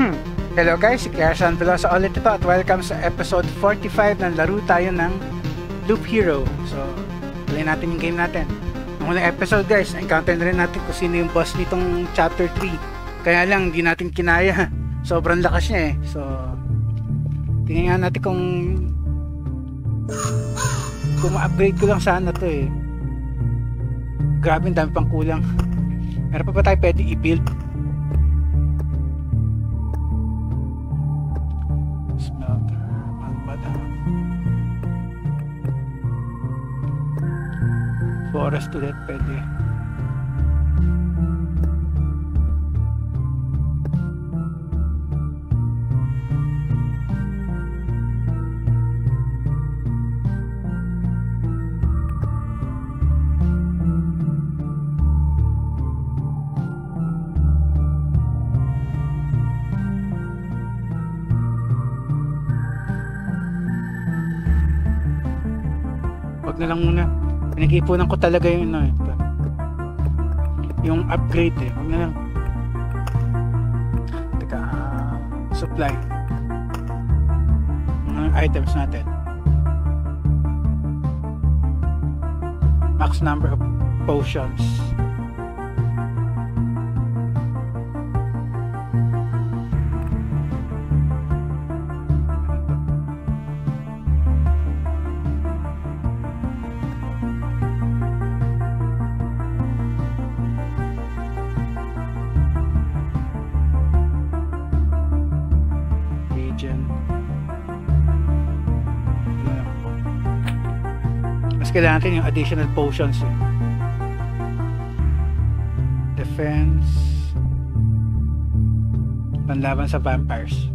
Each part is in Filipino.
Hello guys, si Kersan Velosa ulit ito at welcome sa episode 45 ng laro tayo ng Loop Hero. So, play natin yung game natin. Nung unang episode guys, encounter na rin natin kung sino yung boss nitong chapter 3. Kaya lang, hindi natin kinaya. Sobrang lakas niya eh. So, tingnan natin kung kung ma-upgrade ko lang sana to eh. Grabe, dami pang kulang. Meron pa ba tayo pwede i-build? oras ulit pwede na lang muna. Pinag-ipunan ko talaga yung ano, ito. yung upgrade eh. Huwag na lang. Teka uh, supply. Mga items natin. Max number of potions kailangan natin yung additional potions eh. Defense. Panlaban sa vampires.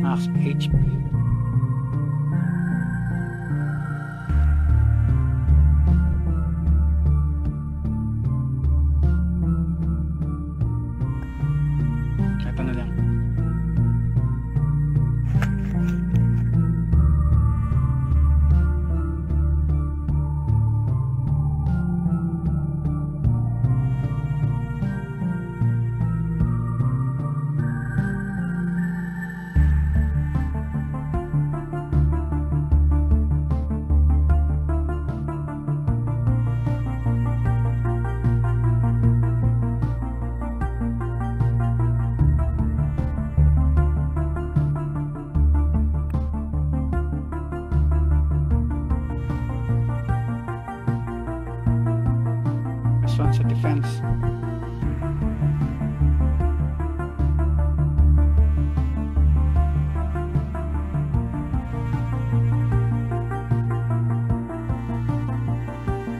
Max HP.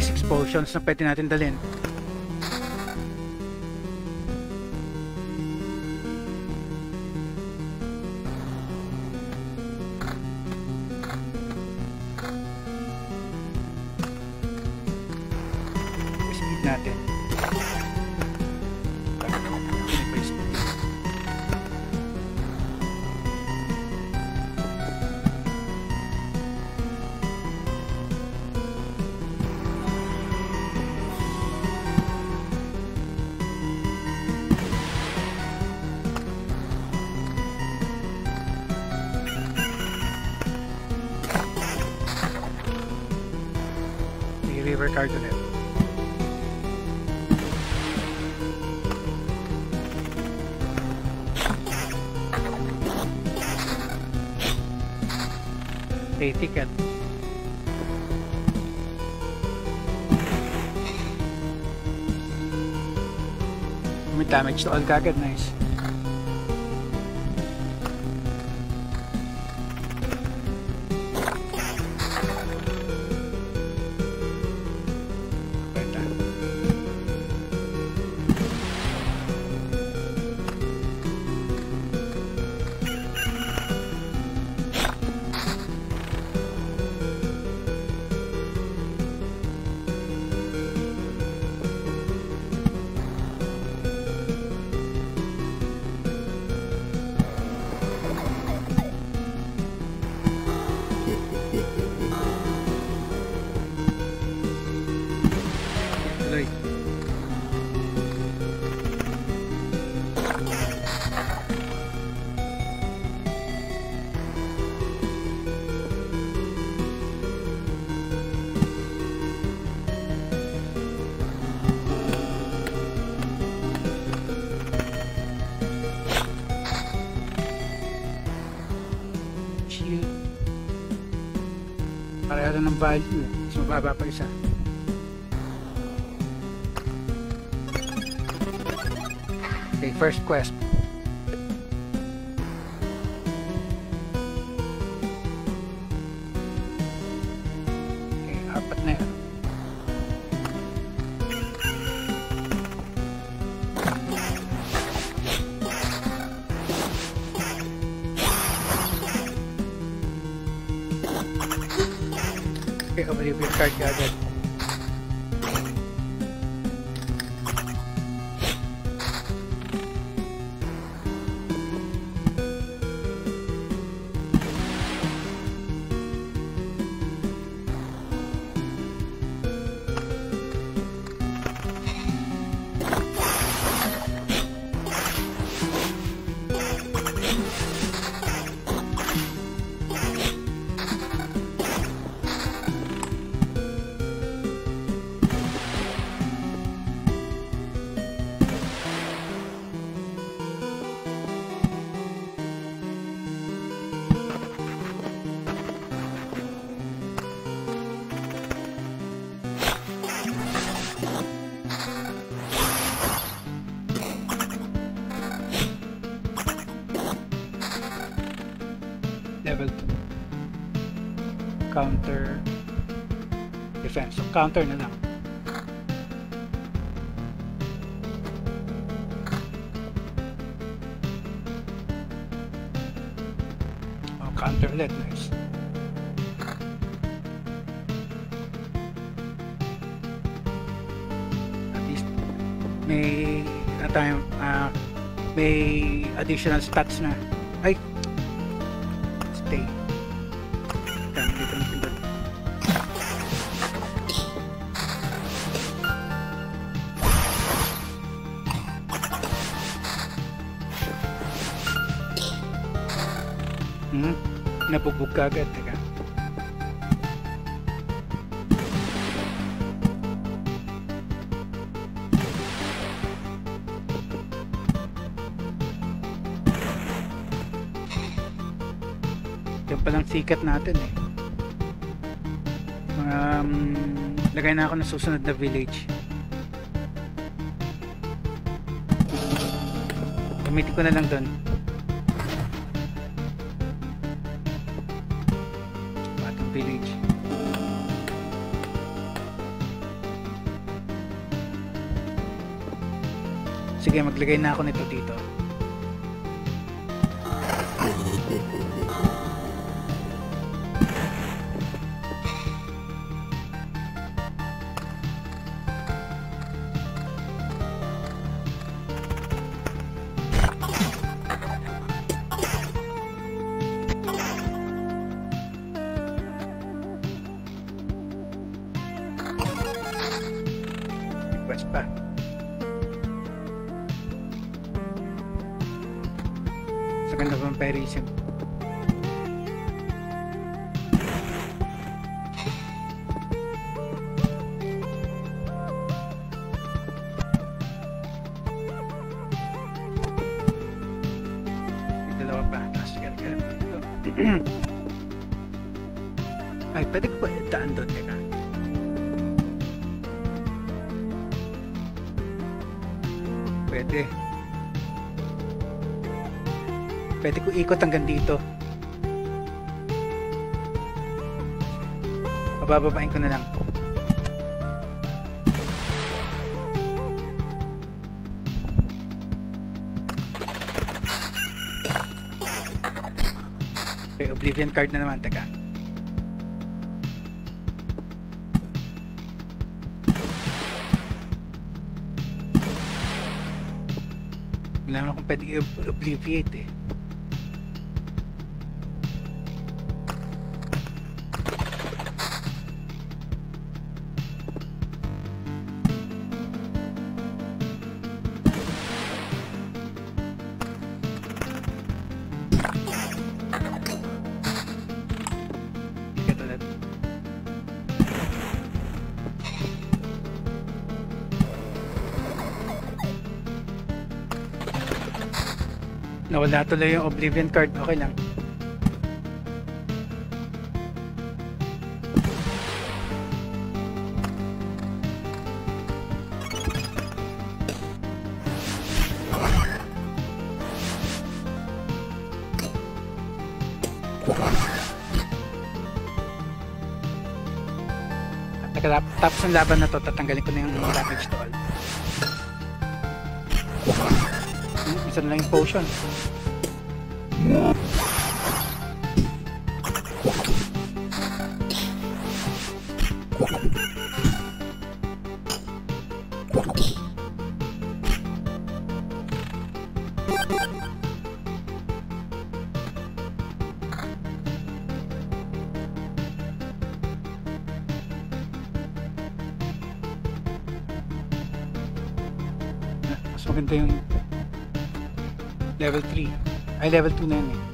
at least explosions na pwede natin dalhin coordinate. A ticket. May damage all kagad, nice. Lang ng value. Mas mababa pa isa. Okay, first quest. Counter defense. So counter na lang. Oh, counter ulit. Nice. At least may na tayo ah, may additional stats na Nabugbog ka agad. Teka. Yan palang sikat natin eh. Um, lagay na ako ng susunod na village. Gamitin ko na lang doon. Sige, maglagay na ako nito dito. Pwede ko ikot hanggang dito. Pabababain ko na lang. Okay, Oblivion card na naman. Teka. Wala naman akong pwede i-obliviate eh. Nawala tuloy yung Oblivion card. Okay lang. Tapos ng laban na to, tatanggalin ko na yung damage to all. Isa na lang yung potion. Ay, level 2 na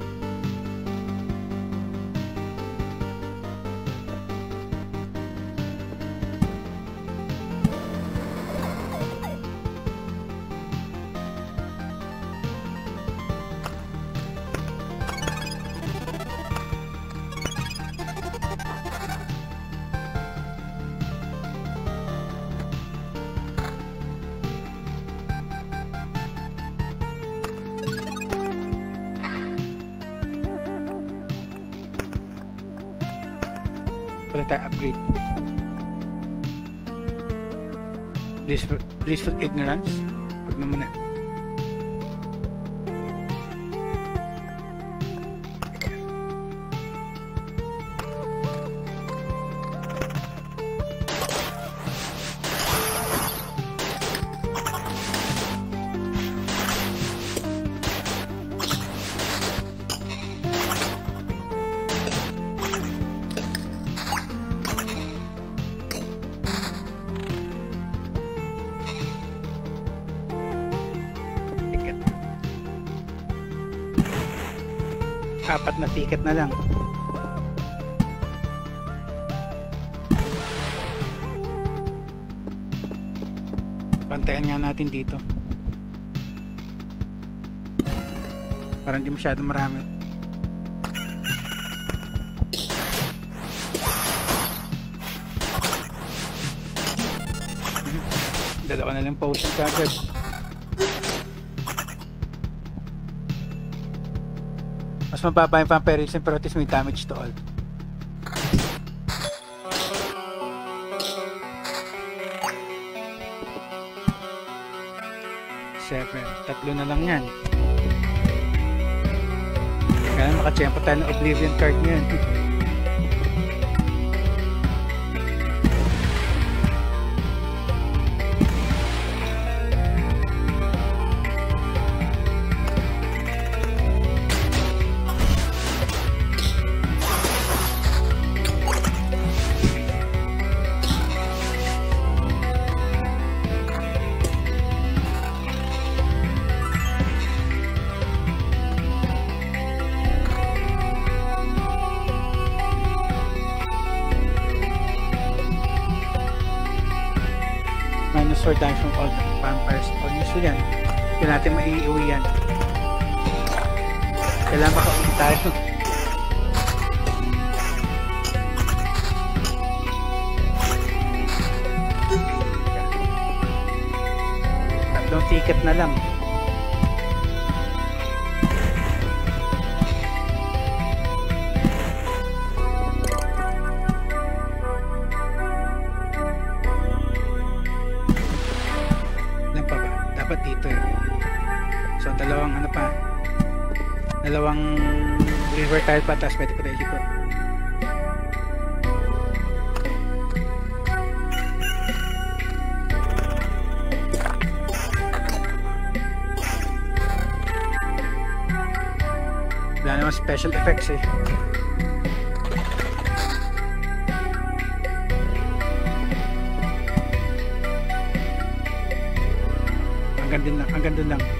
yun eh. Wala tayo upgrade. Blissful, blissful ignorance. Ticket na lang. Pantayan nga natin dito. Parang di masyado marami. Dalawa na lang potion kagad. Mababa yung vampirism pero at least may damage to all. Seven. Tatlo na lang yan. Kaya makachempo tayo ng Oblivion card niyan. minus 4 damage from all vampires. O usual yan. Hindi natin maiiwi yan. Kailangan makauwi tayo. Tatlong ticket na lang. River tile pa, tapos pwede ko na ilikot. Wala naman special effects eh. Hanggang din lang, hanggang dun lang.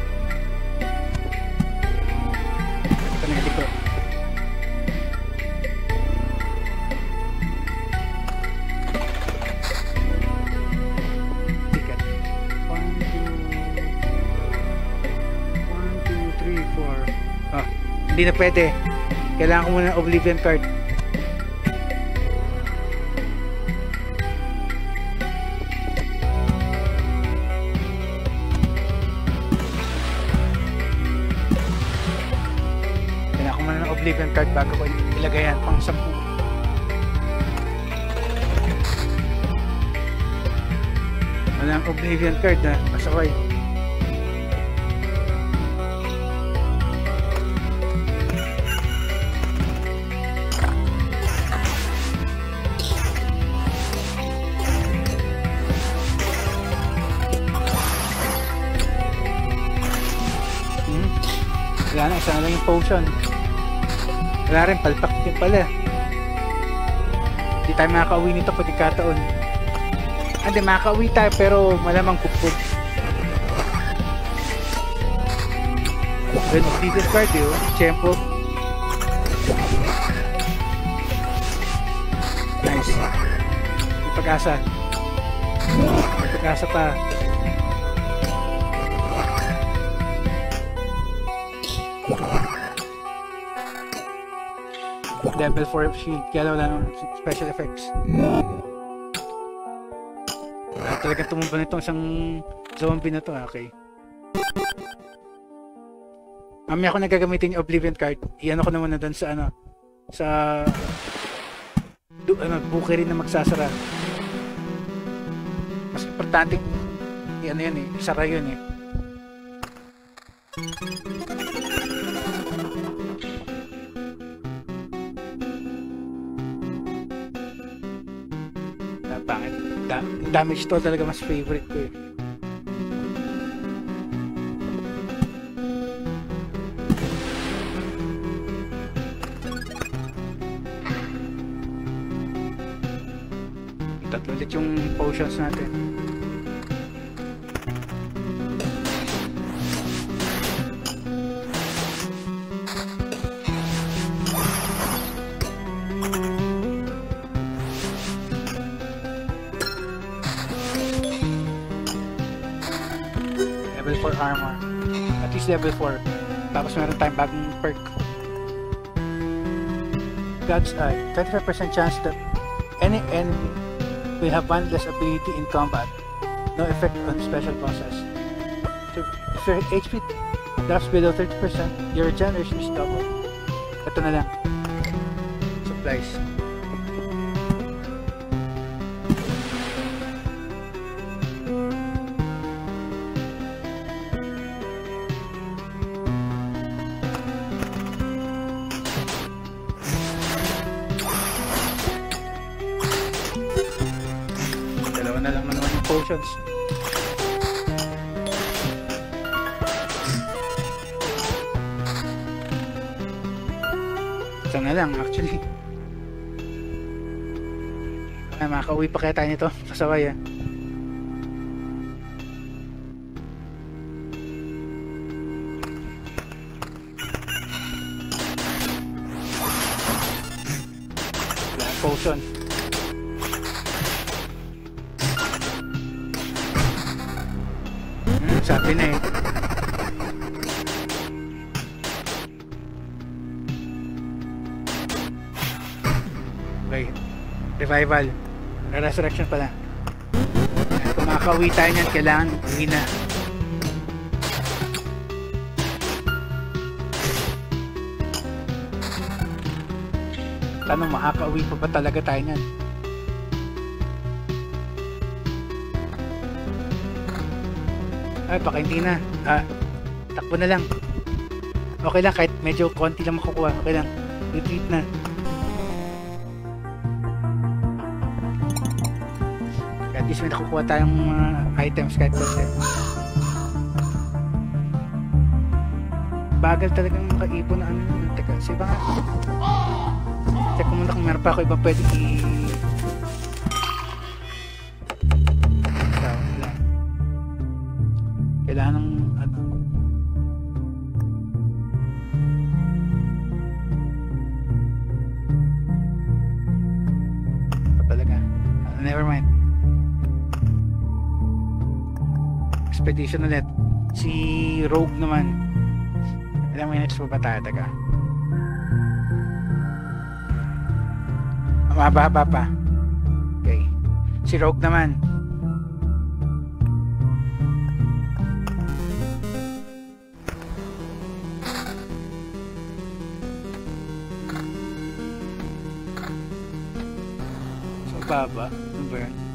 Na pwede. Kailangan ko muna ng Oblivion card. Kailangan ko muna ng Oblivion card bago ko ilagay yan pang 10. Walang Oblivion card na pasaway. Na, isa na lang yung potion. Wala rin, palpak din pala. Hindi tayo makaka-uwi nito pagkakataon. Ah, Hindi, makaka-uwi tayo pero malamang. Then, Oblivion card eh, oh. Tempo. Nice. May pag-asa. May pag-asa pa. Level 4 shield, kaya wala nang special effects. Ah, talagang tumumba nito isang zombie na to, ah, okay. Mamaya ako nagagamitin yung Oblivion card. Iyan ako naman na doon sa ano, sa do, ano, buki rin na magsasara. Mas importante, yan yan eh, isara yun eh. Pangit. Da damage to talaga mas favorite ko eh. Tatlo ulit yung potions natin. 4. Tapos meron tayong bagong perk. God's Eye. 25% chance that any enemy will have one less ability in combat. No effect on special bosses. So, if your HP drops below 30%, your regeneration is double. Ito na lang. Supplies. Potions. Isa na lang actually. Ay, makakauwi pa kaya tayo nito. Pasaway ah. Wala Revival. Resurrection pala. Kung makakauwi tayo niyan, kailangan uwi na. Tanong, makakauwi pa ba talaga tayo niyan? Ay, baka hindi na. Ah, takbo na lang. Okay lang, kahit medyo konti lang makukuha. Okay lang. Retreat na. At least may nakukuha tayong mga items kahit kasi. Bagal talagang makaipon na ano. Teka, sa iba nga. Ko muna kung meron pa ako iba pwede i... Expedition ulit. Si Rogue naman. Ilang minutes pa ba tayo? Taga. Mahaba-haba pa. Okay. Si Rogue naman. So, baba. Ano ba yun?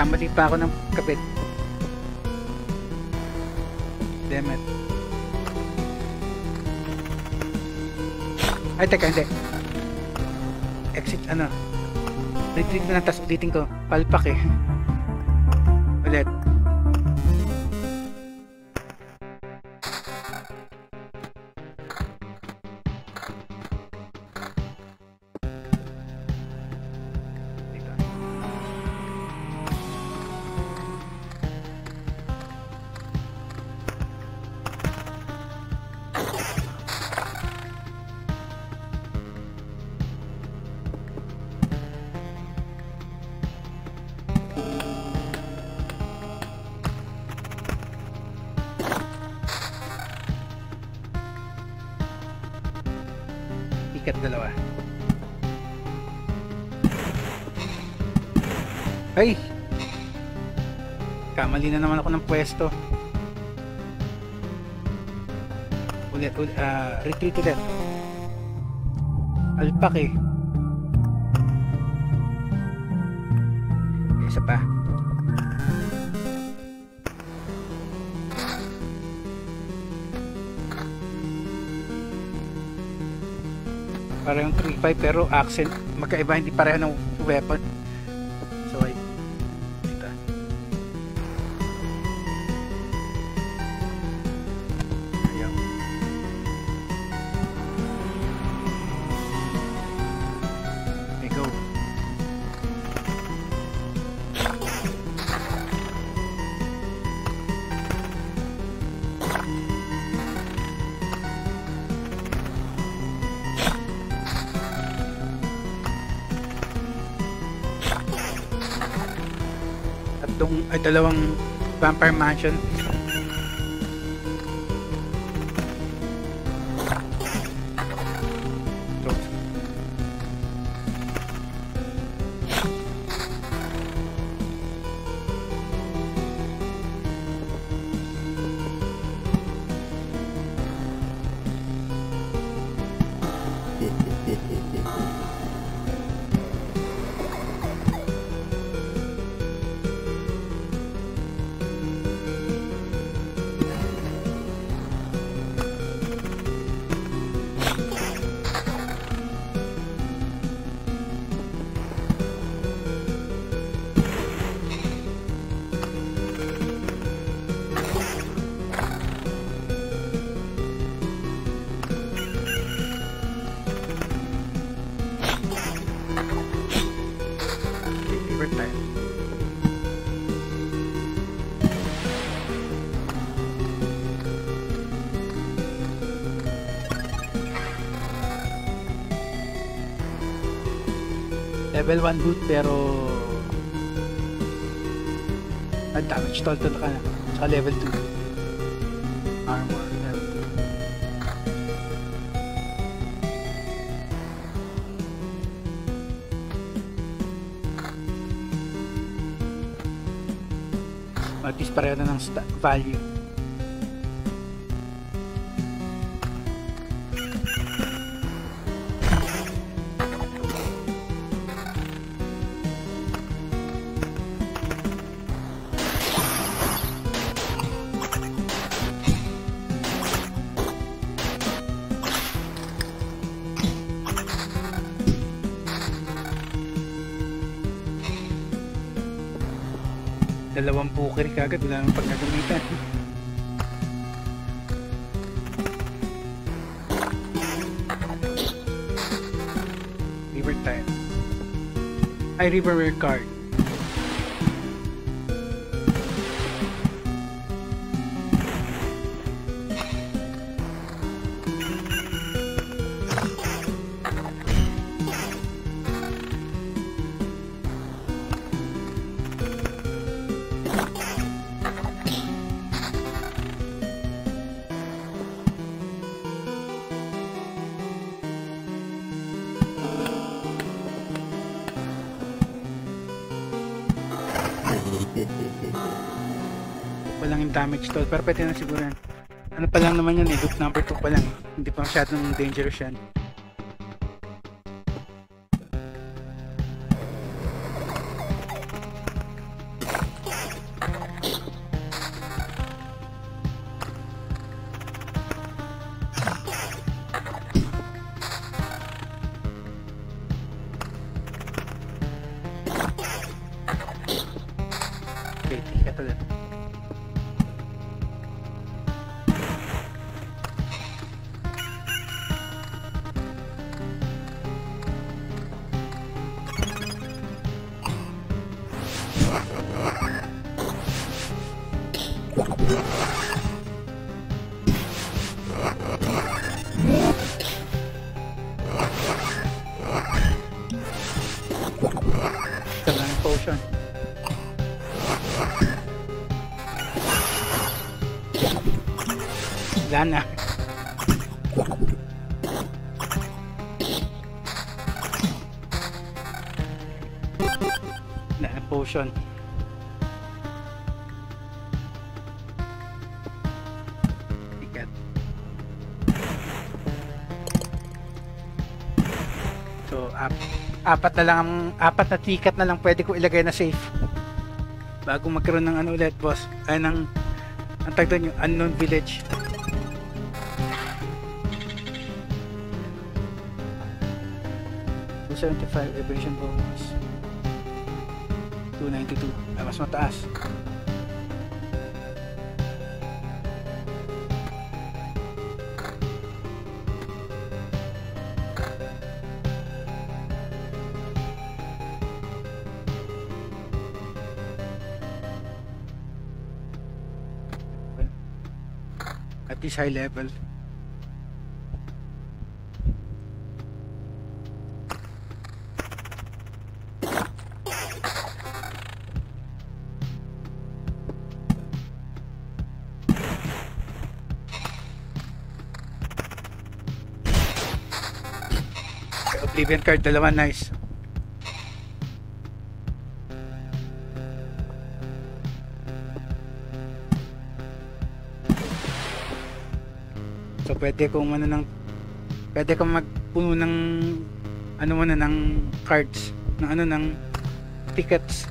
Nagkamali pa ako ng kabit. Damn it. Ay, teka, hindi. Exit, ano. Retreat na lang, tapos ulitin ko. Palpak eh. Kamali na naman ako ng pwesto. Ulit, ulit, ah, retreat ulit. Alpak eh. Isa pa. Parehong 3-5 pero accent magkaiba hindi pareho ng weapon. Ay dalawang vampire mansion. Level 1 boot pero ah, damage total ka na sa level 2 armor level 2 at least pareho na ng value dalawang poker kagad wala nang pagkagamitan. River time. Ay riverware card damage toll pero pwede na siguro ano pa lang naman yan eh. Loop number 2 pa lang. Hindi pa masyadong dangerous yan na potion. Ticket. So, ap apat na lang ang apat na ticket na lang pwede ko ilagay na safe. Bago magkaroon ng ano ulit, boss. Ay, ng ang tag doon yung unknown village. Seventy five evasion bonus. 292. Ay, mas mataas. At least high level. Oblivion card, dalawa nice. So pwede kung ano ng pwede kang magpuno ng ano mo na ng cards ng ano ng tickets.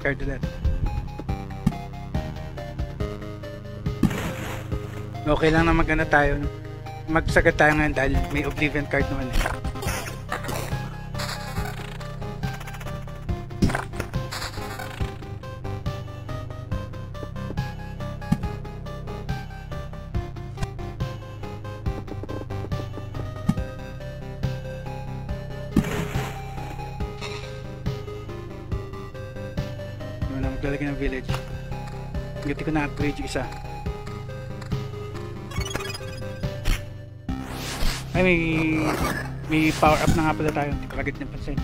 Card ulit. Okay lang na magana tayo. Magsagad tayo ngayon dahil may Oblivion card naman eh. Isa. Ay, may may power up na nga pala tayo. Hindi ko agad napansin.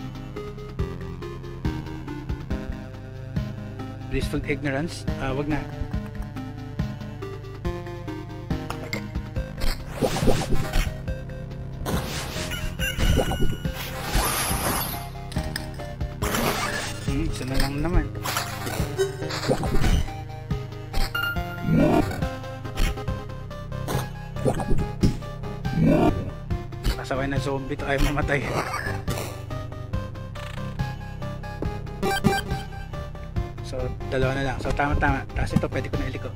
Blissful ignorance. Ah, wag na. Hmm, isa na lang naman. Pasaway na zombie to ay mamatay. So, dalawa na lang. So, tama-tama. Tapos ito, pwede ko na iliko.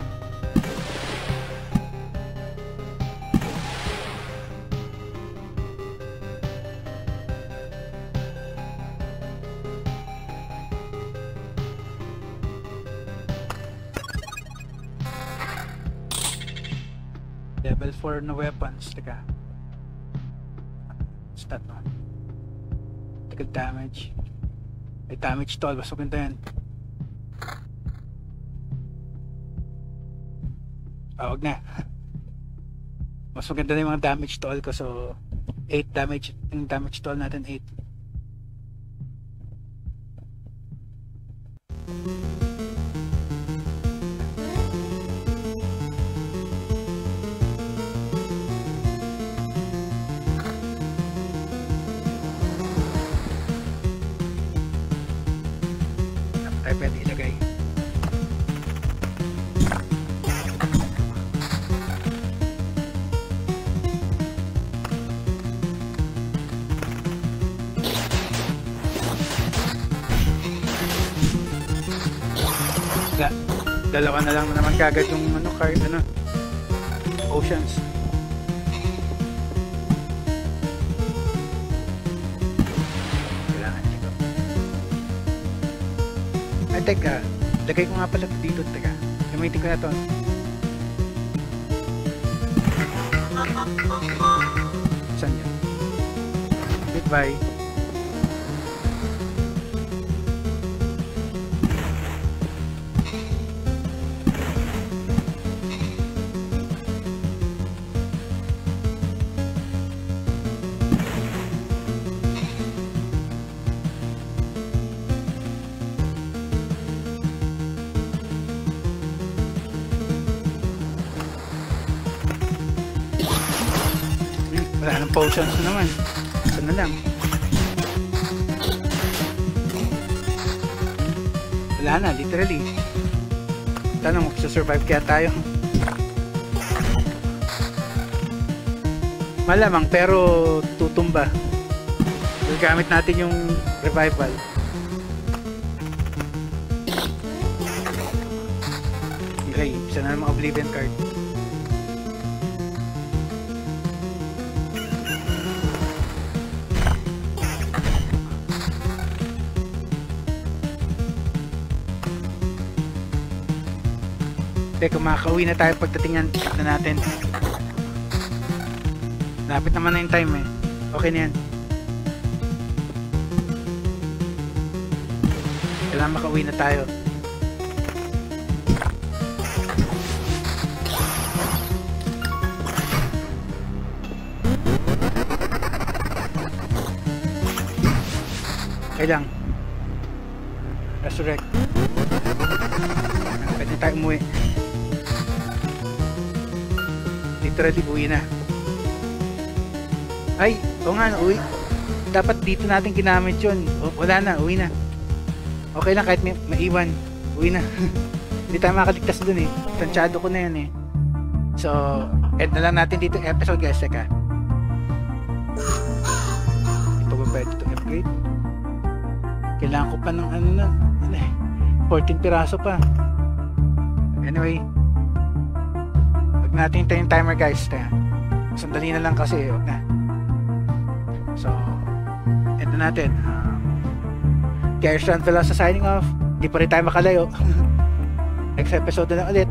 4 na weapons. Teka. Stat mo. Teka, damage. Ay, damage to. Basta maganda yan. Ah, wag na. Mas maganda na yung mga damage to all ko. So, 8 damage. Yung damage to all natin, 8. Dalawa na lang naman kagad yung ano card ano oceans. Kailangan dito ay teka. Lagay ko nga pala ito dito teka. Gamitin ko na to saan yun? Goodbye potions na naman. Isa na lang. Wala na, literally. Tanong, magsasurvive kaya tayo. Malamang, pero tutumba. Gagamit natin yung revival. Okay, isa na naman Oblivion card. Teka, makakauwi na tayo pagdating yan. Tignan natin. Lapit naman na yung time eh. Okay na yan. Kailangan makauwi na tayo. Okay lang. Resurrect. Pwede tayo umuwi. Literally, uwi na. Ay, o nga, uwi. Dapat dito natin ginamit yun. O, wala na, uwi na. Okay lang kahit may, maiwan. Uwi na. Hindi tayo makaligtas dun eh. Tansyado ko na yan eh. So, end na lang natin dito episode guys. Teka. Ito ba pwede itong upgrade? Kailangan ko pa ng ano na. Ano eh. 14 piraso pa. Anyway, natin hintayin timer guys. Taya. Sandali na lang kasi, wag na. So, ito natin. Um, Kaya Sean Velosa signing off. Hindi pa rin tayo makalayo. Next episode na lang ulit.